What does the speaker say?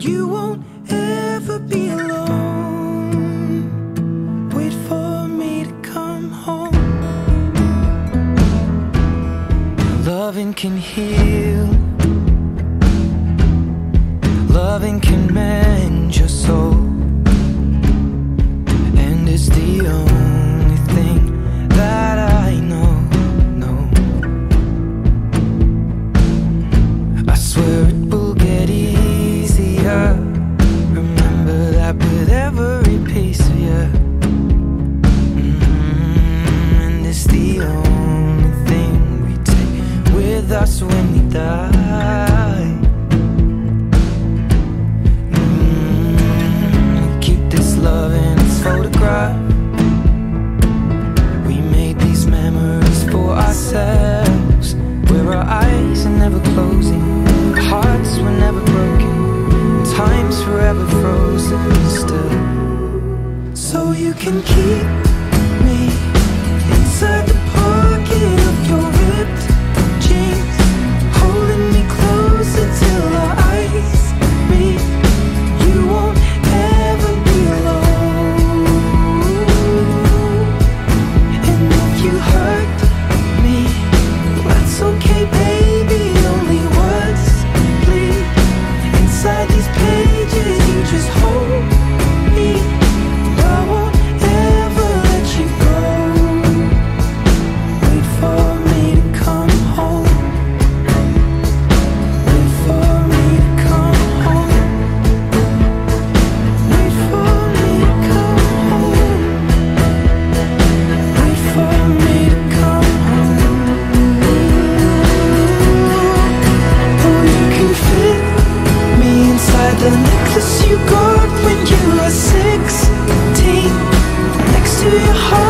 You won't ever be alone. Wait for me to come home. Loving can heal. Loving can mend your soul. Every piece of you. Mm, and it's the only thing we take with us when we die. Mm, we keep this love in its photograph. We made these memories for ourselves, where our eyes are never closing, hearts were never broken, time's forever frozen still. So you can keep me inside got when you were sixteen. Next to your heartbeat,